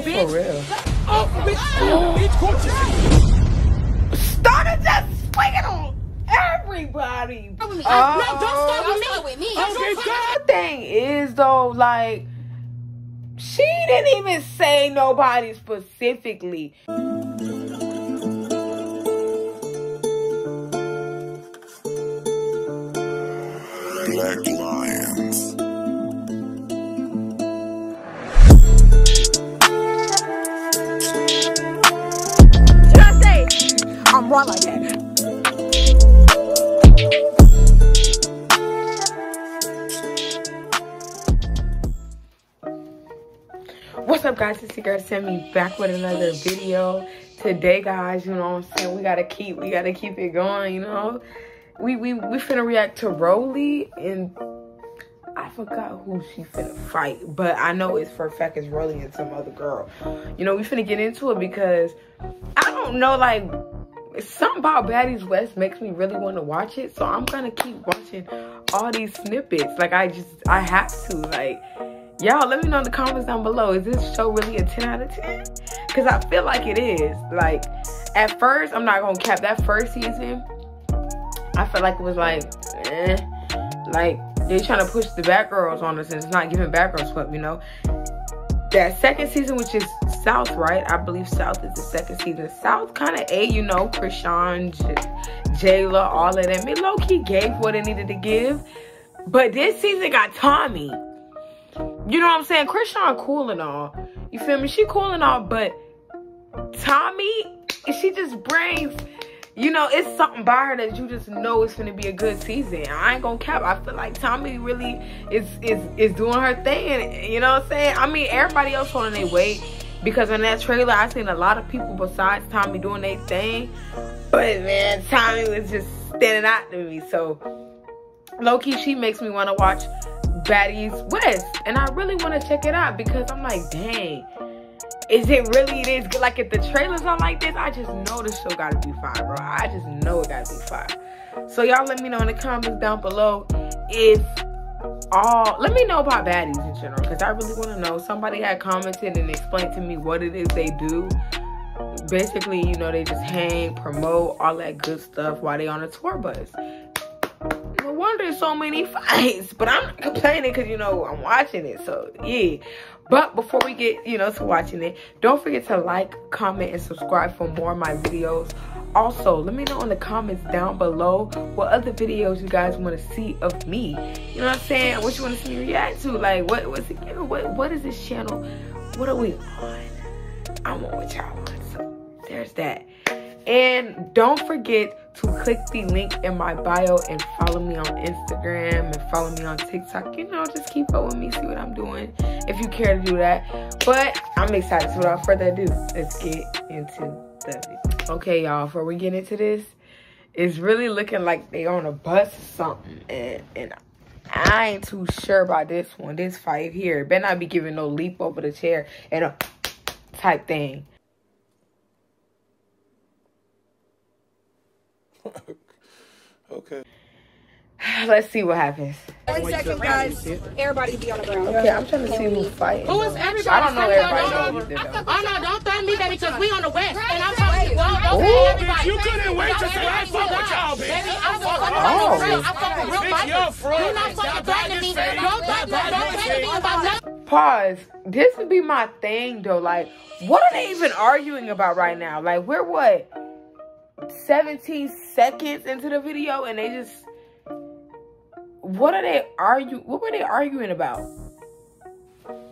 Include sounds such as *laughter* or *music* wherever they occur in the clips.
Oh, oh, oh, bitch. for real. Oh, bitch. Oh, bitch, Started just swinging on everybody. Start with. Oh. no, don't start with me. Start with me. Okay, God. The thing is though, like she didn't even say nobody specifically. Guys, it's your girl Sammy back with another video. Today guys, you know what I'm saying, we gotta keep we gotta keep it going, you know. We we we finna react to Rollie and I forgot who she finna fight, but I know it's for a fact it's Rollie and some other girl. You know, we finna get into it because I don't know, like something about Baddies West makes me really want to watch it, so I'm gonna keep watching all these snippets. Like I just I have to, like y'all let me know in the comments down below. Is this show really a 10 out of 10? Cause I feel like it is. Like at first, I'm not gonna cap that first season. I felt like it was like, eh. Like they're trying to push the bad girls on us and it's not giving bad girls what, you know. That second season, which is South, right? I believe South is the second season. South kind of A, you know, Chrisean, Jayla, all of them. It low key gave what it needed to give. But this season got Tommie. You know what I'm saying? Chrisean cool and all. You feel me? She cool and all, but Tommie, she just brings, you know, it's something by her that you just know it's gonna be a good season. I ain't gonna cap. I feel like Tommie really is is is doing her thing. You know what I'm saying? I mean, everybody else holding their weight because in that trailer, I seen a lot of people besides Tommie doing their thing. But man, Tommie was just standing out to me. So low key, she makes me want to watch Baddies West, and I really want to check it out because I'm like, dang, is it really this good? Like if the trailers are like this, I just know the show gotta be fire, bro. I just know it gotta be fire. So y'all let me know in the comments down below if all let me know about baddies in general because I really want to know. Somebody had commented and explained to me what it is they do. Basically, you know, they just hang, promote, all that good stuff while they on a tour bus. There's so many fights, but I'm not complaining because you know I'm watching it. So yeah. But before we get you know to watching it, don't forget to like, comment, and subscribe for more of my videos. Also, let me know in the comments down below what other videos you guys want to see of me. You know what I'm saying? What you want to see me react to? Like what what's it, what what is this channel? What are we on? I'm on what y'all on. So there's that. And don't forget to click the link in my bio and follow me on Instagram and follow me on TikTok. You know, just keep up with me, see what I'm doing if you care to do that. But I'm excited. So without further ado, let's get into the video. Okay, y'all, before we get into this, it's really looking like they on a bus or something. And, and I ain't too sure about this one. This fight here. Better not be giving no leap over the chair and a type thing. *laughs* Okay. Let's see what happens. One second, guys. Everybody be on the ground. Okay, I'm trying to see who's fighting. Who is everybody? I don't know everybody Stand know up, either. Oh no, don't threaten me, baby, because we on the west. And I'm talking well, don't Ooh. say everybody. You couldn't wait to say I fuck with y'all, bitch. Baby, I fuck with Oh. no real. I fuck with real Bitch, you're a fighters. fraud. Do not fucking threaten me. Don't threaten me about nothing. Pause. This would be my thing though. Like, what are they even arguing about right now? Like, we're what? 17 seconds into the video and they just what are they arguing what were they arguing about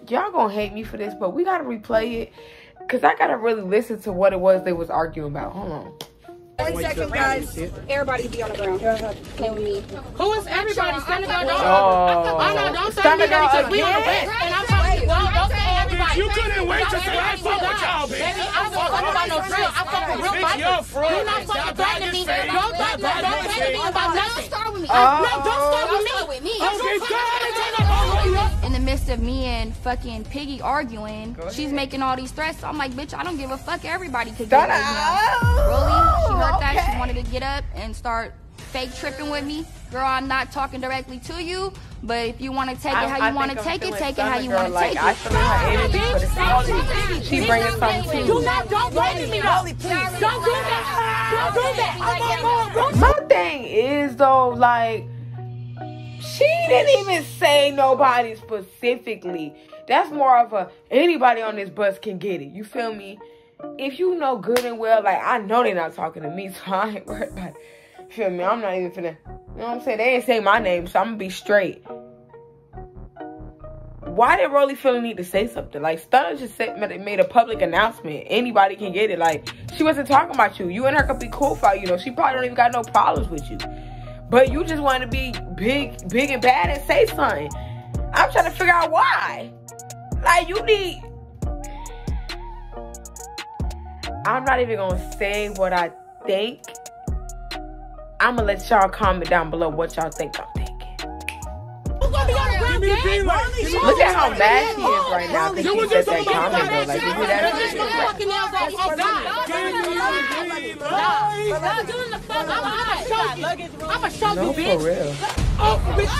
y'all gonna hate me for this but we gotta replay it because i gotta really listen to what it was they was arguing about hold on One second, guys. Everybody be on the ground. Play with me. Who is everybody? Stand up, don't. Oh. Oh no, don't Stand threaten me, baby, because we on the again? west. You couldn't wait to say I fuck with y'all, bitch. Baby, I don't fuck about no real. I fuck with real Bitch, you're a fighters. fraud. Not fucking threaten me. Don't threaten me about nothing. Start with me. No, don't start with me. Start with me. Okay, God. in the midst of me and fucking Biggie arguing, she's making all these threats. So I'm like, bitch, I don't give a fuck. Everybody could get Start right now. Rollie, she heard that. She wanted to get up and start fake tripping with me. Girl, I'm not talking directly to you, but if you want to take it how you want to take it, take it how you want to like, take I it. feel her energy for the season. She bringing something Do not, don't blame me, though. Don't do that. Don't do that. My God. My thing is though, like, she didn't even say nobody specifically. That's more of a anybody on this bus can get it. You feel me? If you know good and well, like I know they're not talking to me, *laughs* so I ain't worried about it. Feel me? I'm not even finna. You know what I'm saying? They ain't say my name, so I'm gonna be straight. Why did Rollie feel the need to say something? Like Stunna just said, made a public announcement. Anybody can get it. Like she wasn't talking about you. You and her could be cool for you know. She probably don't even got no problems with you. But you just want to be big, big and bad and say something. I'm trying to figure out why. Like you need. I'm not even gonna say what I think. I'm gonna let y'all comment down below what y'all think I'm thinking. Who's gonna be on the Give me the real green game? light. Give me Look at how mad she is right now because It she said that comment though. Like, you that? Get your fucking nails off. God. Give me the green light. Stop doing the fuck. I'm gonna you. I'm gonna show No, for bitch. real. Oh, bitch.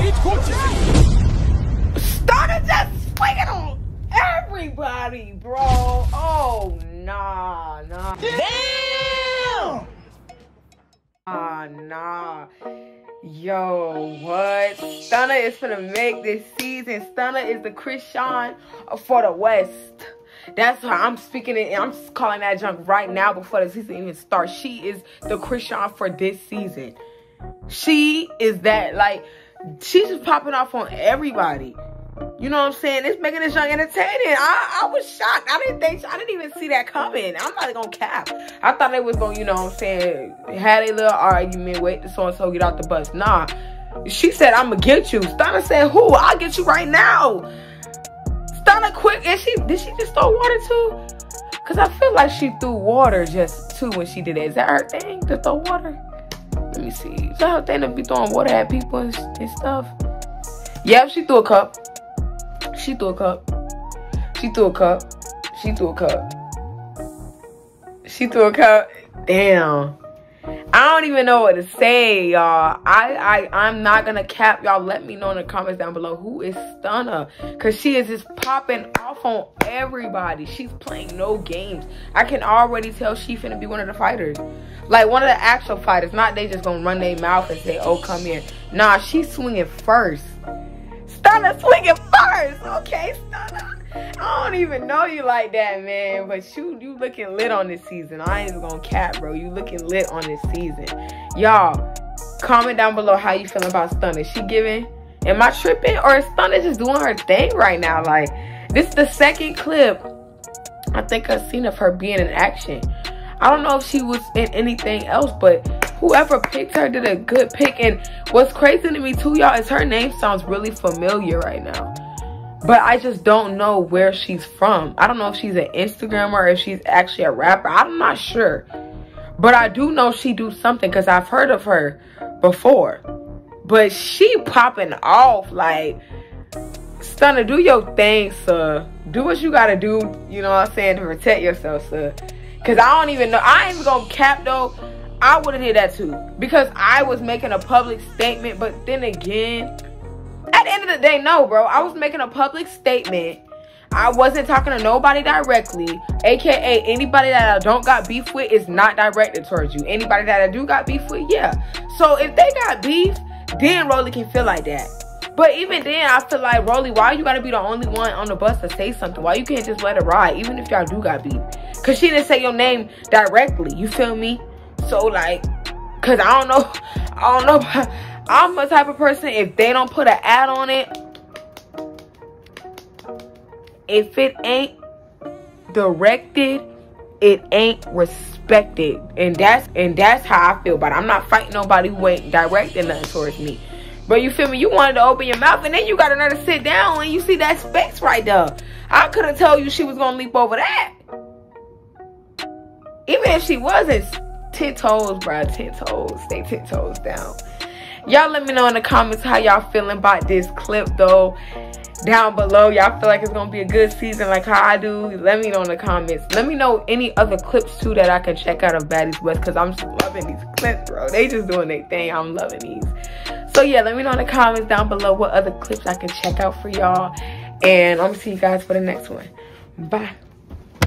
Bitch, court you. started just swinging on everybody, bro. Oh, nah, nah. Damn! Ah, nah. Yo, what? Stunna is gonna make this season. Stunna is the Chrisean for the West. That's how I'm speaking it. I'm calling that junk right now before the season even starts. She is the Chrisean for this season. She is that like she's just popping off on everybody. You know what I'm saying? It's making this young entertaining. I, I was shocked. I didn't think I didn't even see that coming. I'm not gonna cap. I thought they was gonna, you know what I'm saying, had a little argument, wait till so and so get out the bus. Nah. She said, I'ma get you. Stunna said, Who? I'll get you right now. Stunna quick. And she did she just throw water too? Cause I feel like she threw water just too when she did it. Is that her thing to throw water? Let me see. Is that her thing to be throwing water at people and, and stuff? Yep, she threw a cup. She threw a cup. She threw a cup. She threw a cup. She threw a cup. Damn. I don't even know what to say, y'all. I, I, I'm not gonna cap. Y'all let me know in the comments down below who is Stunna. Cause she is just popping off on everybody. She's playing no games. I can already tell she finna be one of the fighters. Like one of the actual fighters. Not they just gonna run their mouth and say, oh, come here. Nah, she's swinging first. Stunna swinging first. Okay, Stunna. I don't even know you like that, man. But you, you looking lit on this season. I ain't even gonna cap, bro. You looking lit on this season. Y'all, comment down below how you feeling about Stunna. She giving? Am I tripping? Or is Stunna just doing her thing right now? Like, this is the second clip I think I've seen of her being in action. I don't know if she was in anything else, but whoever picked her did a good pick. And what's crazy to me too, y'all, is her name sounds really familiar right now. But I just don't know where she's from. I don't know if she's an Instagrammer or if she's actually a rapper. I'm not sure. But I do know she do something because I've heard of her before. But she popping off like Stunna, do your thing, sir. Do what you gotta do, you know what I'm saying, to protect yourself, sir. Cause I don't even know. I ain't even gonna cap though. I would have did that too. Because I was making a public statement, but then again, at the end of the day, no, bro. I was making a public statement. I wasn't talking to nobody directly. AKA anybody that I don't got beef with is not directed towards you. Anybody that I do got beef with, yeah. So if they got beef, then Rollie can feel like that. But even then, I feel like, Rollie, why you gotta be the only one on the bus to say something? Why you can't just let it ride, even if y'all do got beef? Cause she didn't say your name directly, you feel me? So like, cause I don't know, I don't know, *laughs* I'm a type of person, if they don't put an ad on it, if it ain't directed, it ain't respected. And that's and that's how I feel about it. I'm not fighting nobody who ain't directing nothing towards me. But you feel me? You wanted to open your mouth and then you got another sit down and you see that space right there. I could have told you she was gonna leap over that. Even if she wasn't, ten toes, bro, ten toes. Stay ten toes down. Y'all let me know in the comments how y'all feeling about this clip though. down below. Y'all feel like it's gonna be a good season like how I do. Let me know in the comments. Let me know any other clips too that I can check out of Baddies West because I'm loving these clips, bro. They just doing their thing. I'm loving these. So yeah, let me know in the comments down below what other clips I can check out for y'all. And I'm gonna see you guys for the next one. Bye.